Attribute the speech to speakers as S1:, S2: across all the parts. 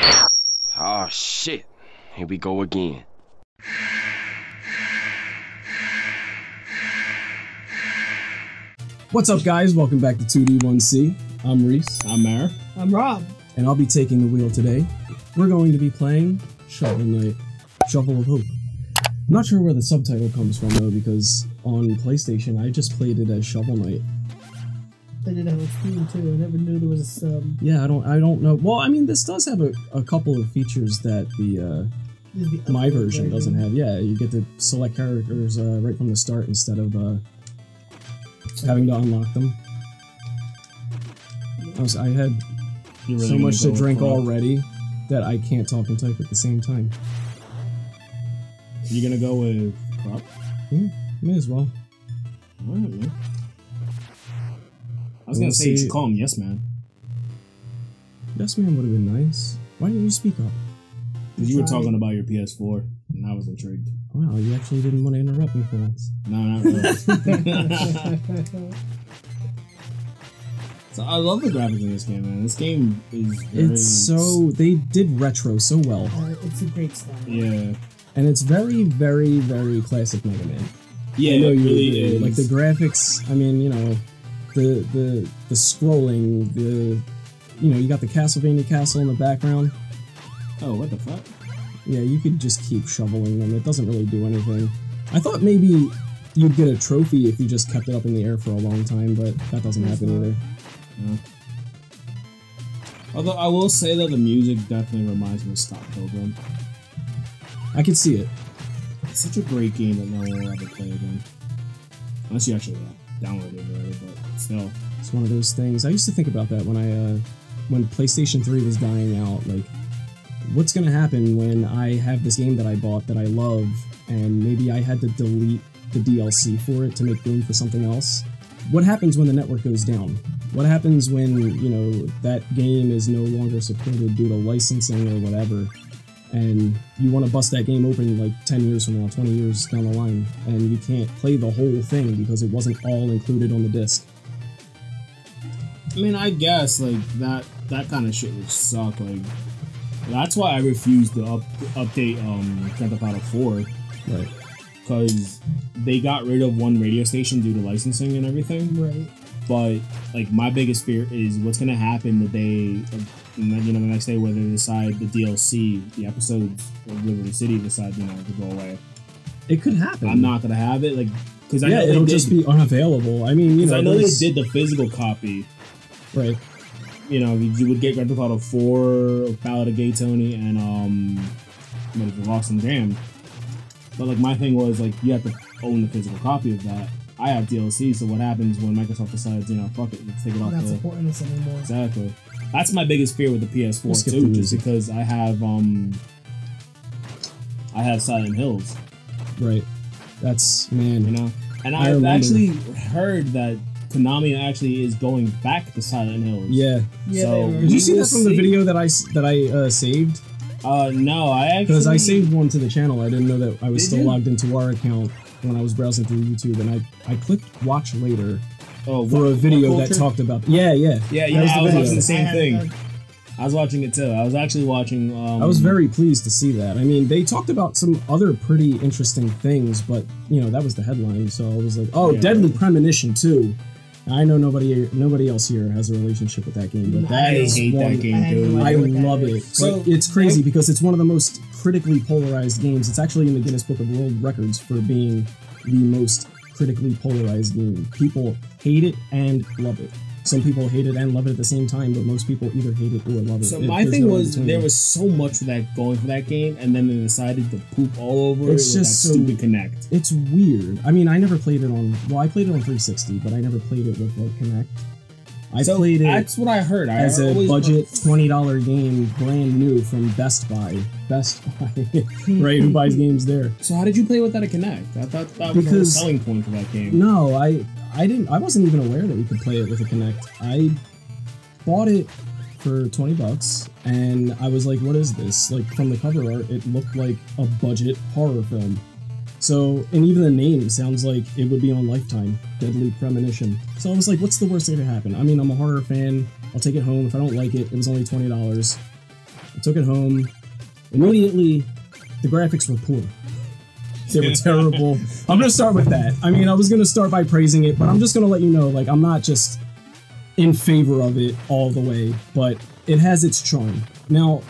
S1: Oh shit. Here we go again.
S2: What's up, guys? Welcome back to 2D1C. I'm Reese,
S3: I'm Mara.
S4: I'm Rob.
S2: and I'll be taking the wheel today. We're going to be playing Shovel Knight, Shovel of Hope. I'm not sure where the subtitle comes from though, because on PlayStation I just played it as Shovel Knight.
S4: They did have a Steam too. I never knew there was a sub.
S2: Yeah, I don't, I don't know. Well, I mean, this does have a, a couple of features that the uh,
S4: the
S2: my
S4: updated
S2: version doesn't have. Yeah, you get to select characters uh, right from the start instead of uh, having to unlock them. I, was, I had
S3: really
S2: so much to drink already that I can't talk and type at the same time.
S3: You're gonna go with crop?
S2: Yeah, May as well.
S3: Alright, man. I was
S2: We'll
S3: gonna say you
S2: see.
S3: should call him Yes Man.
S2: Yes, man would have been nice. Why didn't you speak up?
S3: Because you were talking about your PS4, and I was intrigued.
S2: Wow, you actually didn't want to interrupt me for once.
S3: No, not really. so I love the graphics in this game, man. This game is very,
S2: It's so they did retro so well,
S4: Uh, it's a great style.
S3: yeah,
S2: and it's very, very, very classic Mega Man.
S3: yeah.
S2: I know
S3: it
S2: you
S3: really
S2: agree.
S3: is.
S2: like the graphics. I mean, you know, the the the scrolling, the you know, you got the Castlevania castle in the background.
S3: oh, what the fuck?
S2: Yeah, you could just keep shoveling them. It doesn't really do anything. I thought maybe you'd get a trophy if you just kept it up in the air for a long time, but that doesn't
S4: It's
S2: happen
S4: not.
S2: either.
S3: Although I will say that the music definitely reminds me of Scott Pilgrim.
S2: I could see it.
S3: It's such a great game that no one will ever play again. Unless you actually uh, download it but still.
S2: It's one of those things. I used to think about that when I uh, when PlayStation 3 was dying out. Like, what's gonna happen when I have this game that I bought that I love, and maybe I had to delete the DLC for it to make room for something else? What happens when the network goes down? What happens when you know that game is no longer supported due to licensing or whatever? And you want to bust that game open like 10 years from now, 20 years down the line, and you can't play the whole thing because it wasn't all included on the disc.
S3: I mean, I guess like that that kind of shit would suck. Like that's why I refused to up, update um Grand Theft Auto 4
S2: Right.
S3: because they got rid of one radio station due to licensing and everything.
S4: Right.
S3: But like my biggest fear is what's gonna happen the day, you know, the next day where they decide the DLC, the episodes of Liberty City decide you know to go away.
S2: It could happen.
S3: I'm not gonna have it like because I
S2: yeah,
S3: know
S2: it'll just be unavailable. I mean, you know,
S3: I know they did the physical copy.
S2: right.
S3: you know, you would get Grand Theft Auto 4, Ballad of Gay Tony, and um, what is it, Lost and Damned. But like my thing was like you have to own the physical copy of that. I have DLC, so what happens when Microsoft decides, you know, fuck it, let's take it off
S4: Not
S3: the
S4: supporting this anymore.
S3: exactly. That's my biggest fear with the PS4
S2: We'll
S3: too,
S2: the
S3: just because I have um, I have Silent Hills,
S2: Right. That's man.
S3: you know, and
S2: I
S3: I've actually heard that Konami actually is going back to Silent Hills.
S2: Yeah.
S4: Yeah,
S3: So-
S2: Did you see
S3: We'll
S2: that from the video that I that I uh, saved?
S3: Uh, no, I actually
S2: Because I saved one to the channel. I didn't know that I was
S3: Did
S2: still
S3: you?
S2: logged into our account when I was browsing through YouTube, and I I clicked watch later
S3: oh,
S2: for
S3: what-
S2: a video that talked about. Yeah, yeah.
S3: Yeah, yeah,
S2: was
S3: I was
S2: video.
S3: watching the same
S4: I
S3: thing.
S4: uh,
S3: I was watching it too. I was actually watching. Um,
S2: I was very pleased to see that. I mean, they talked about some other pretty interesting things, but you know that was the headline, so I was like, "Oh,
S3: Yeah.
S2: Deadly Premonition too." I know nobody nobody else here has a relationship with that game, but that
S3: I
S2: is
S3: hate
S2: one.
S3: that game,
S4: I
S3: dude.
S4: no
S2: I
S4: idea what that
S2: love it.
S3: So,
S2: but it's crazy because it's one of the most critically polarized games. It's actually in the Guinness Book of World Records for being the most critically polarized game. People hate it and love it. Some people hate it and love it at the same time, but most people either hate it or love it.
S3: So
S2: It-
S3: my thing
S2: no
S3: was there was so much for that going for that game, and then they decided to poop all over
S2: It's
S3: it with
S2: just
S3: that
S2: so-
S3: stupid Kinect.
S2: It's weird. I mean, I never played it on. Well, I played it on 360, but I never played it with like Kinect. I
S3: so
S2: played it
S3: That's what I heard. I
S2: as a budget twenty dollar game, brand new from Best Buy. Best Buy, right? Who buys games there?
S3: So how did you play without a Kinect? I thought that was the whole selling point for that game.
S2: No, I I didn't. I wasn't even aware that you could play it with a Kinect. I bought it for twenty bucks, and I was like, "What is this?" Like from the cover art, it looked like a budget horror film. So, and even the name sounds like it would be on Lifetime, Deadly Premonition. So I was like, "What's the worst that could happen?" I mean, I'm a horror fan. I'll take it home. If I don't like it, it was only twenty dollars. I took Took it home. Immediately, the graphics were poor. They were terrible. I'm gonna start with that. I mean, I was gonna start by praising it, but I'm just gonna let you know, like, I'm not just in favor of it all the way, but it has its charm. Now,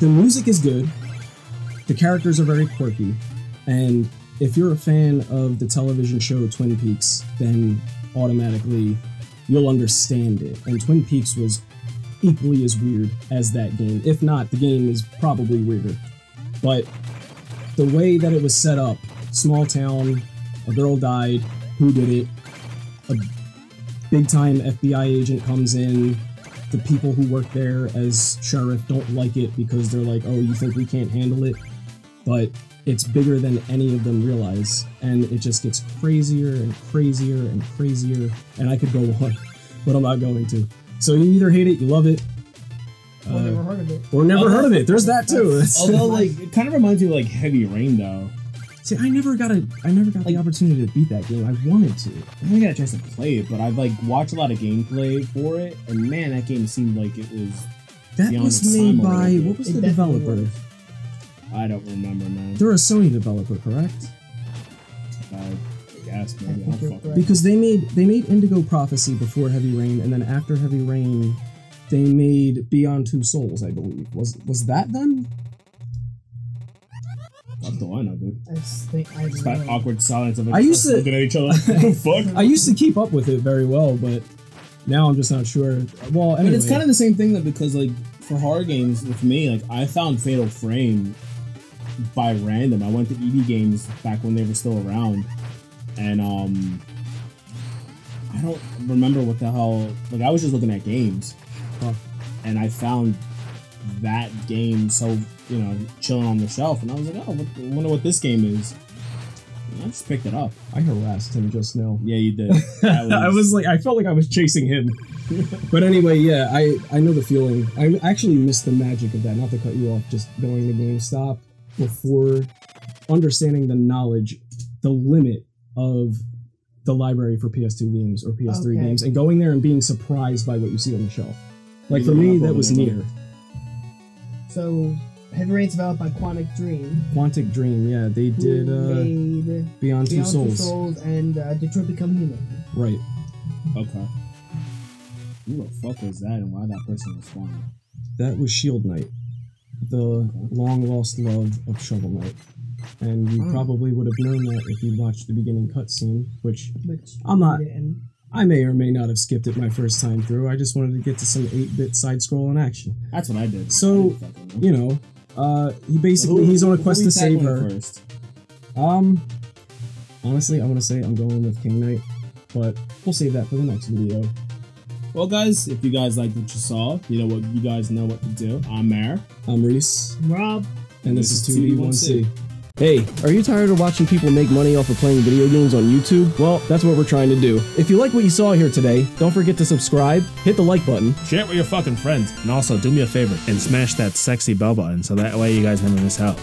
S2: the music is good. The characters are very quirky, and if you're a fan of the television show Twin Peaks, then automatically you'll understand it. And Twin Peaks was equally as weird as that game. If not, the game is probably weirder. But the way that it was set up, small town, a girl died, who did it? A big time FBI agent comes in. The people who work there as sheriff don't like it because they're like, oh, you think we can't handle it? But it's bigger than any of them realize. And it just gets crazier and crazier and crazier. And I could go on, but I'm not going to. So you either hate it, you love it,
S4: I've
S2: uh,
S4: never heard of it.
S2: or never
S3: Although-
S2: heard of it. There's that too. That's-
S3: Although, like, it kind of reminds me of like Heavy Rain, though.
S2: See, I never got a, I never got the opportunity to beat that game. I wanted to.
S3: I haven't got a chance to play it, but I've like watched a lot of gameplay for it, and man, that game seemed like it was.
S2: That was
S3: its
S2: made
S3: time
S2: by what was
S4: It
S2: the developer?
S4: was.
S3: I don't remember, man.
S2: They're a Sony developer, correct?
S3: Uh, I guess maybe.
S4: think
S3: I'll fuck
S4: correct.
S2: Because they made they made Indigo Prophecy before Heavy Rain, and then after Heavy Rain, they made Beyond Two Souls, I believe. Was was that them?
S3: Fuck do I know, dude?
S4: I think I
S3: It's
S4: don't
S3: that
S4: know.
S3: awkward silence of like
S2: I used to-
S3: looking at each other. fuck.
S2: I used to keep up with it very well, but now I'm just not sure. Well, anyway,
S3: mean, it's kind of the same thing though, because like for horror games, with me, like I found Fatal Frame by random. I went to EB Games back when they were still around, and um, I don't remember what the hell. Like I was just looking at games,
S2: Huh.
S3: and I found that game so you know chilling on the shelf, and I was like, oh, what, I wonder what this game is. And I just picked it up.
S2: I harassed him just now.
S3: Yeah, you did. That
S2: I was like, I felt like I was chasing him. but anyway, yeah, I I know the feeling. I actually missed the magic of that. Not to cut you off, just going to GameStop before understanding the knowledge, the limit of the library for PS2 games or PS3
S4: Okay.
S2: games, and going there and being surprised by what you see on the shelf. Like for me, that was near.
S4: So, Heavy Rain's developed by Quantic Dream.
S2: Quantic Dream, yeah, they
S4: who
S2: did uh,
S4: made
S2: Beyond Two
S4: Beyond Two
S2: Souls,
S4: Souls and uh, Detroit Become Human.
S2: right?
S3: okay. Who the fuck was that, and why that person was flying?
S2: That was Shield Knight, the long lost love of Shovel Knight. And you
S4: Hmm.
S2: probably would have known that if you watched the beginning cutscene, which
S4: Which
S2: I'm not-
S4: And
S2: I may or may not have skipped it my first time through. I just wanted to get to some 8 bit side scrolling action.
S3: That's what I did.
S2: So,
S3: I didn't fucking know.
S2: You know, uh, he basically,
S3: Who-
S2: he's on a quest to save her.
S3: First?
S2: Um, honestly, I want to say I'm going with King Knight, but we'll save that for the next video.
S3: Well, guys, if you guys liked what you saw, you know what you guys know what to do. I'm Mare.
S2: I'm Reese, I'm
S4: Rob,
S2: and this,
S3: This
S2: is
S3: is
S2: 2D1C. Hey, are you tired of watching people make money off of playing video games on YouTube? Well, that's what we're trying to do. If you like what you saw here today, don't forget to subscribe, hit the like button,
S5: Share it with your fucking friends. And also, do me a favor and smash that sexy bell button so that way you guys never miss out.